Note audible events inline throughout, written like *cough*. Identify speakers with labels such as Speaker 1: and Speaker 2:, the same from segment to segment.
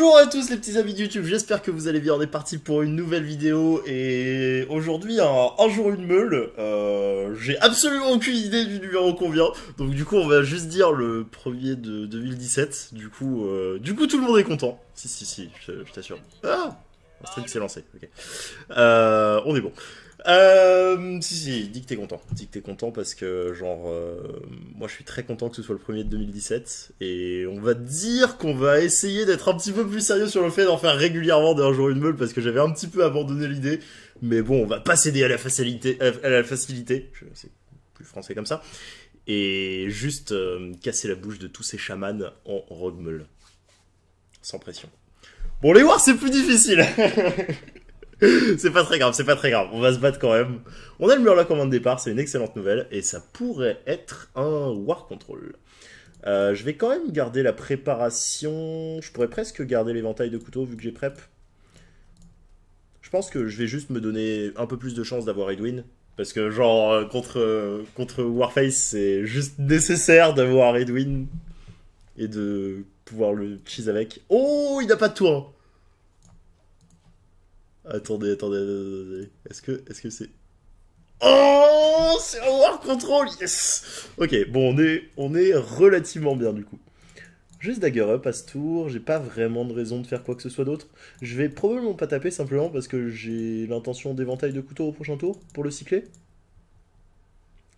Speaker 1: Bonjour à tous les petits amis de YouTube, j'espère que vous allez bien, on est parti pour une nouvelle vidéo et aujourd'hui un, jour une meule, euh, j'ai absolument aucune idée du numéro qu'on vient, donc du coup on va juste dire le premier de 2017, du coup, euh, du coup tout le monde est content, si si si, je, t'assure. Ah Un stream s'est lancé. Euh, on est bon. Euh, si, si, dis que t'es content. Dis que t'es content parce que, genre, euh, moi je suis très content que ce soit le premier de 2017. Et on va dire qu'on va essayer d'être un petit peu plus sérieux sur le fait d'en faire régulièrement d'un jour une meule parce que j'avais un petit peu abandonné l'idée. Mais bon, on va pas céder à la facilité. À la facilité. C'est plus français comme ça. Et juste casser la bouche de tous ces chamans en rogue meule. Sans pression. Bon, les wars c'est plus difficile *laughs* c'est pas très grave, c'est pas très grave. On va se battre quand même. On a le mur là comme de départ, c'est une excellente nouvelle. Et ça pourrait être un War Control. Euh, je vais quand même garder la préparation. Je pourrais presque garder l'éventail de couteau vu que j'ai prep. Je pense que je vais juste me donner un peu plus de chance d'avoir Edwin. Parce que genre euh, contre, contre Warface, c'est juste nécessaire d'avoir Edwin. Et de pouvoir le cheese avec. Oh, il n'a pas de tour Attendez, attendez, attendez. Est-ce que est-ce que c'est Oh, c'est un War Control, yes Ok, bon, on est, on est relativement bien du coup. Juste dagger up à ce tour, j'ai pas vraiment de raison de faire quoi que ce soit d'autre. Je vais probablement pas taper simplement parce que j'ai l'intention d'éventail de couteau au prochain tour pour le cycler.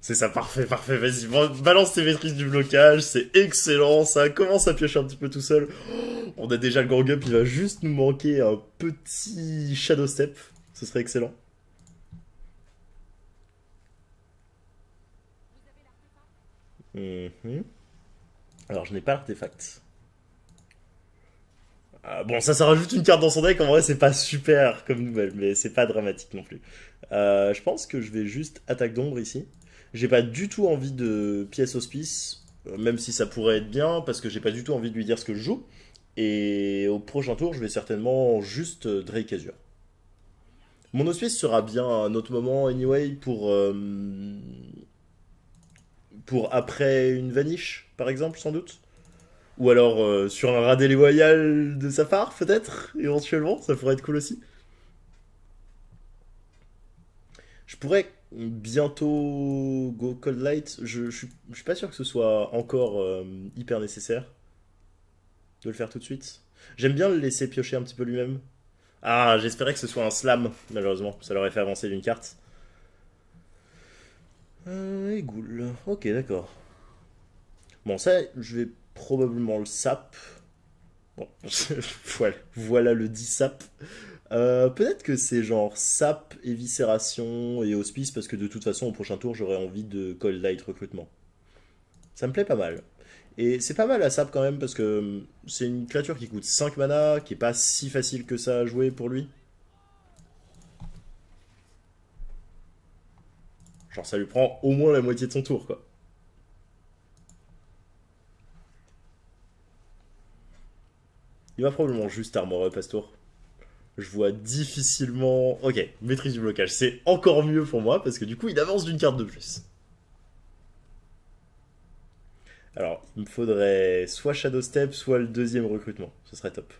Speaker 1: C'est ça, parfait, parfait, vas-y, balance tes maîtrises du blocage, c'est excellent, ça commence à piocher un petit peu tout seul. On a déjà le gang il va juste nous manquer un petit shadow step. Ce serait excellent. Mhm. Alors, je n'ai pas l'artefact. Ah, bon, ça, ça rajoute une carte dans son deck. En vrai, c'est pas super comme nouvelle, mais c'est pas dramatique non plus. Euh, je pense que je vais juste attaque d'ombre ici. J'ai pas du tout envie de pièce hospice, euh, même si ça pourrait être bien, parce que j'ai pas du tout envie de lui dire ce que je joue. Et au prochain tour, je vais certainement juste euh, Drake Azure. Mon hospice sera bien à un autre moment, anyway, pour, euh, pour après une vaniche, par exemple, sans doute. Ou alors sur un radé loyal de Safar, peut-être, éventuellement, ça pourrait être cool aussi. Je pourrais bientôt go Cold Light. Je, suis pas sûr que ce soit encore hyper nécessaire de le faire tout de suite. J'aime bien le laisser piocher un petit peu lui-même. Ah, j'espérais que ce soit un slam, malheureusement. Ça l'aurait fait avancer d'une carte. Euh, et ghoul. Ok, d'accord. Bon, ça, je vais probablement le sap. Bon, *laughs* voilà, voilà le dit sap. Euh, peut-être que c'est genre sap, éviscération et hospice, parce que de toute façon, au prochain tour, j'aurais envie de cold light recrutement. Ça me plaît pas mal. Et c'est pas mal à sap quand même parce que hum, c'est une créature qui coûte 5 mana, qui est pas si facile que ça à jouer pour lui. Genre ça lui prend au moins la moitié de son tour quoi. Il va probablement juste armor up à ce tour. Je vois difficilement... Ok, maîtrise du blocage, c'est encore mieux pour moi parce que du coup il avance d'une carte de plus. Alors, il me faudrait soit Shadow Step, soit le deuxième recrutement. Ce serait top.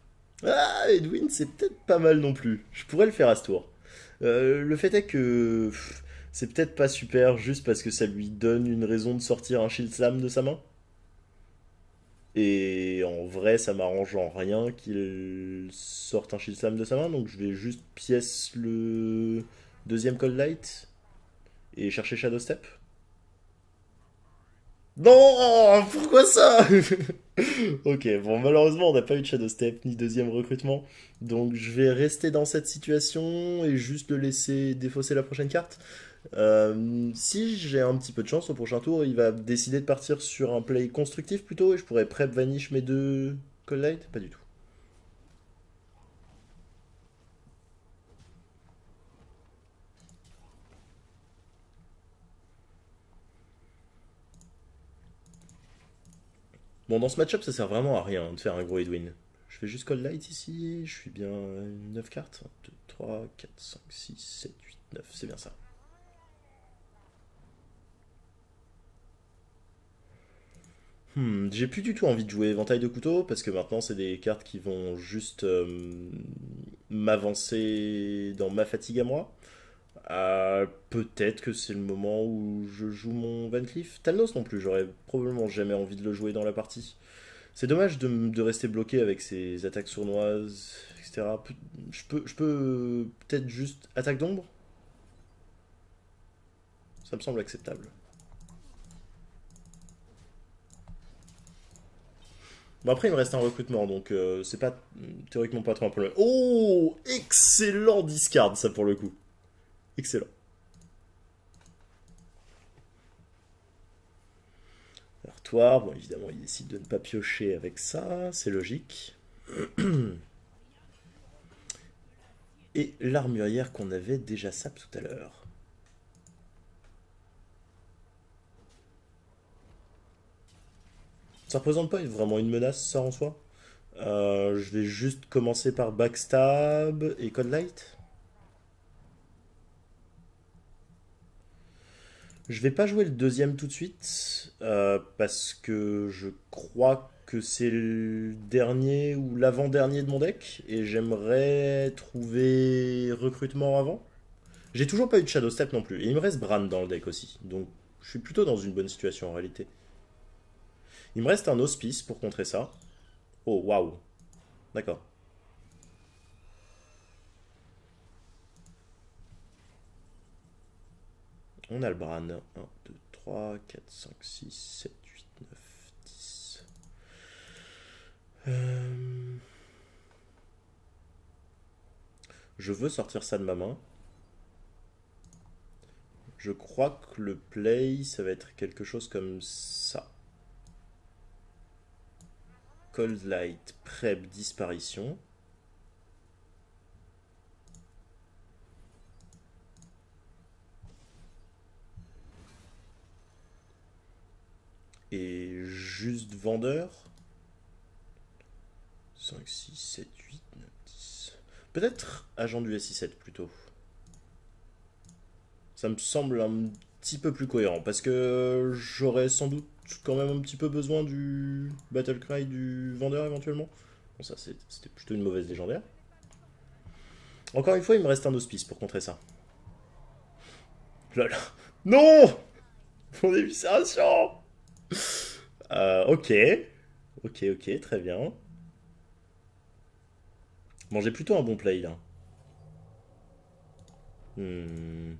Speaker 1: Ah, Edwin, c'est peut-être pas mal non plus. Je pourrais le faire à ce tour. Euh, le fait est que c'est peut-être pas super juste parce que ça lui donne une raison de sortir un Shield Slam de sa main. Et en vrai, ça m'arrange en rien qu'il sorte un Shield Slam de sa main. Donc je vais juste pièce le deuxième Cold Light et chercher Shadow Step. Non Pourquoi ça? *laughs* Ok, bon, malheureusement, on n'a pas eu de Shadow Step ni deuxième recrutement. Donc, je vais rester dans cette situation et juste le laisser défausser la prochaine carte. Euh, si j'ai un petit peu de chance au prochain tour, il va décider de partir sur un play constructif plutôt et je pourrais prep vanish mes deux Light Pas du tout. Bon, dans ce match-up, ça sert vraiment à rien de faire un gros Edwin. Je fais juste Cold Light ici, je suis bien 9 cartes. 1, 2, 3, 4, 5, 6, 7, 8, 9, c'est bien ça. Hmm, j'ai plus du tout envie de jouer éventail de couteau parce que maintenant c'est des cartes qui vont juste euh, m'avancer dans ma fatigue à moi. Euh, peut-être que c'est le moment où je joue mon Van Cleef. Talnos non plus, j'aurais probablement jamais envie de le jouer dans la partie. C'est dommage de, de rester bloqué avec ses attaques sournoises, etc. Je peux, je peux peut-être juste attaque d'ombre? Ça me semble acceptable. Bon après il me reste un recrutement donc euh, c'est pas théoriquement pas trop un problème. Oh excellent discard ça pour le coup. Excellent. toi, bon évidemment il décide de ne pas piocher avec ça, c'est logique. *clears throat* Et l'armurière qu'on avait déjà sap tout à l'heure. Ça représente pas vraiment une menace ça en soi? Euh, je vais juste commencer par Backstab et Code Light. Je vais pas jouer le deuxième tout de suite, euh, parce que je crois que c'est le dernier ou l'avant-dernier de mon deck, et j'aimerais trouver recrutement avant. J'ai toujours pas eu de Shadow Step non plus, et il me reste Bran dans le deck aussi, donc je suis plutôt dans une bonne situation en réalité. Il me reste un Hospice pour contrer ça. Oh, waouh. D'accord. On a le Bran. 1, 2, 3, 4, 5, 6, 7, 8, 9, 10. Je veux sortir ça de ma main. Je crois que le play, ça va être quelque chose comme ça. Cold Light, Prep, Disparition. et juste vendeur. 5, 6, 7, 8, 9, 10. Peut-être agent du SI7 plutôt. Ça me semble un petit peu plus cohérent parce que j'aurais sans doute quand même un petit peu besoin du Battle Cry du vendeur éventuellement. Bon, ça c'était plutôt une mauvaise légendaire. Encore une fois, il me reste un hospice pour contrer ça. Là. Non Mon éviscération euh, ok. Ok, ok, très bien. Bon, j'ai plutôt un bon play là. Hmm.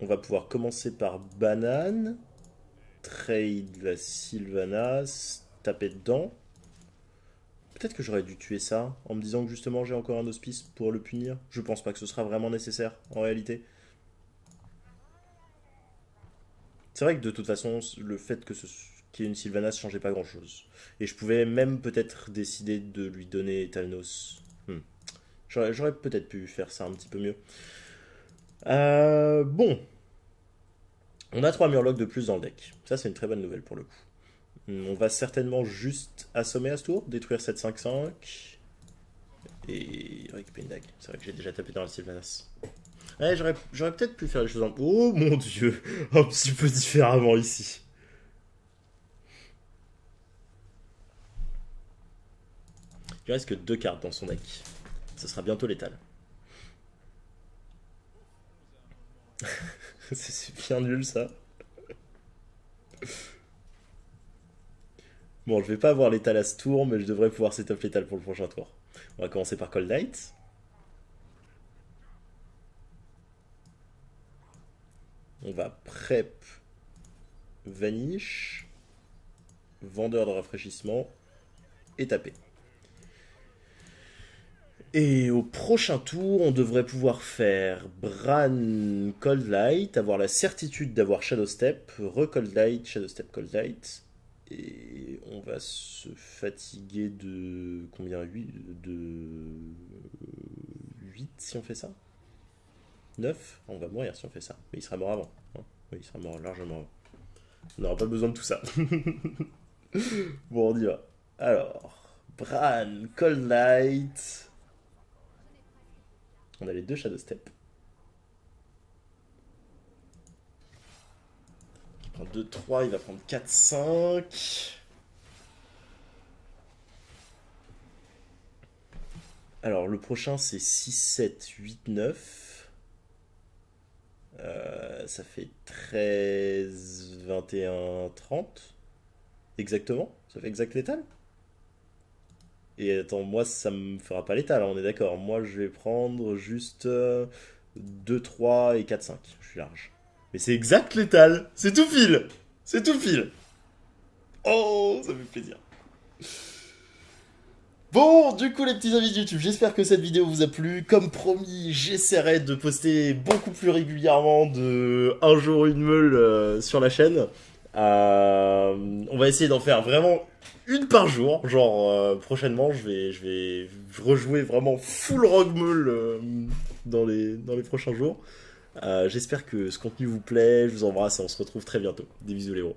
Speaker 1: On va pouvoir commencer par banane. Trade la Sylvanas. Taper dedans. Peut-être que j'aurais dû tuer ça en me disant que justement j'ai encore un hospice pour le punir. Je pense pas que ce sera vraiment nécessaire en réalité. C'est vrai que de toute façon, le fait que qu'il y ait une Sylvanas changeait pas grand chose. Et je pouvais même peut-être décider de lui donner Talnos. Hmm. J'aurais peut-être pu faire ça un petit peu mieux. Euh, bon. On a 3 Murlocs de plus dans le deck. Ça, c'est une très bonne nouvelle pour le coup. Hmm, on va certainement juste assommer à ce tour, détruire 7-5-5. Et récupérer une dague. C'est vrai que j'ai déjà tapé dans la Sylvanas. Ouais, j'aurais peut-être pu faire les choses en... Oh mon dieu *laughs* Un petit peu différemment ici. Il reste que deux cartes dans son deck. Ce sera bientôt létal. *laughs* C'est bien nul ça. Bon, je vais pas avoir létal à ce tour, mais je devrais pouvoir setup létal pour le prochain tour. On va commencer par Cold Light. On va prep vanish, vendeur de rafraîchissement et taper. Et au prochain tour, on devrait pouvoir faire Bran Cold Light, avoir la certitude d'avoir Shadow Step, Recold Light, Shadow Step Cold Light. Et on va se fatiguer de combien? 8 de 8 si on fait ça? 9, on va mourir si on fait ça. Mais il sera mort avant. Hein. il sera mort largement avant. On n'aura pas besoin de tout ça. *laughs* bon, on y va. Alors, Bran, Cold Light. On a les deux Shadow Step. prend 2, 3, il va prendre 4, 5. Alors, le prochain, c'est 6, 7, 8, 9. ça fait 13, 21, 30. Exactement Ça fait exact l'étal Et attends, moi, ça me fera pas l'étal, on est d'accord. Moi, je vais prendre juste 2, 3 et 4, 5. Je suis large. Mais c'est exact l'étal C'est tout fil C'est tout fil Oh, ça fait plaisir. Bon, du coup les petits amis de YouTube, j'espère que cette vidéo vous a plu. Comme promis, j'essaierai de poster beaucoup plus régulièrement de un jour une meule euh, sur la chaîne. Euh, on va essayer d'en faire vraiment une par jour. Genre euh, prochainement, je vais, je vais rejouer vraiment full rogue meule dans les dans les prochains jours. j'espère que ce contenu vous plaît. Je vous embrasse et on se retrouve très bientôt. Des bisous les gros.